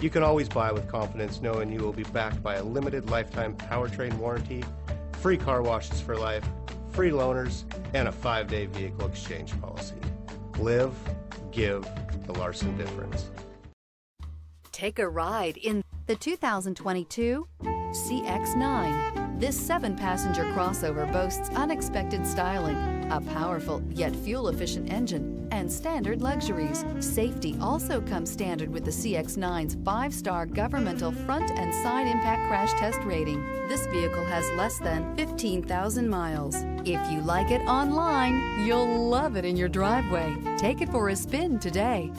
You can always buy with confidence knowing you will be backed by a limited lifetime powertrain warranty, free car washes for life, free loaners, and a five day vehicle exchange policy. Live, give the Larson difference. Take a ride in the 2022 CX9. This seven passenger crossover boasts unexpected styling, a powerful yet fuel efficient engine, and standard luxuries. Safety also comes standard with the CX9's five star governmental front and side impact crash test rating. This vehicle has less than 15,000 miles. If you like it online, you'll love it in your driveway. Take it for a spin today.